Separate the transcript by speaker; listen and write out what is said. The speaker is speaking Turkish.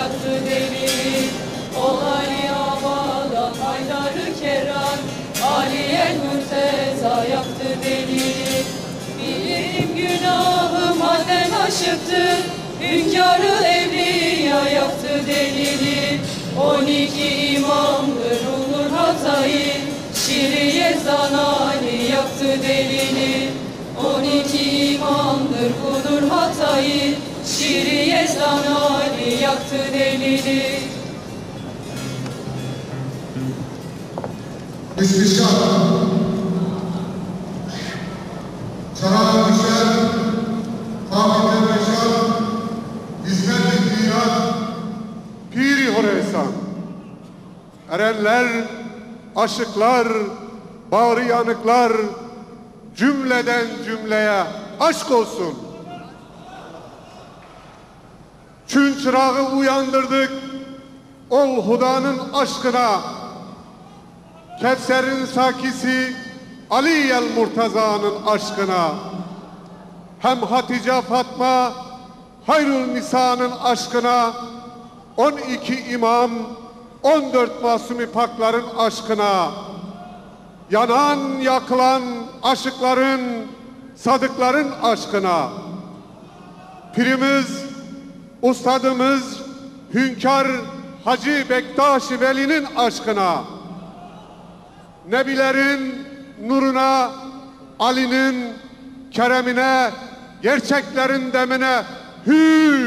Speaker 1: yaktı devini Olay havada Haydarı Kerran Aliye Mürteza yaktı devini Bilirim günahı madem aşıktı Hünkârı evliya yaktı delili. On iki imamdır Ulur Hatay'ı Şiriye zanani yaktı delili. On iki imamdır Ulur Hatay'ı Şiriye zanani Ali yaktı delili
Speaker 2: İstişar. Çanakkale düşer, Fatih Beşar, hizmet dünya, Piri Horesan. Erenler, aşıklar, bağrı yanıklar, cümleden cümleye aşk olsun. Çün çırağı uyandırdık, ol hudanın aşkına. Kevser'in sakisi Ali el Murtaza'nın aşkına. Hem Hatice Fatma Hayrul Nisa'nın aşkına 12 imam 14 masumi pakların aşkına yanan yakılan aşıkların sadıkların aşkına pirimiz ustadımız Hünkar Hacı Bektaş Veli'nin aşkına Nebilerin nuruna, Ali'nin keremine, gerçeklerin demine hü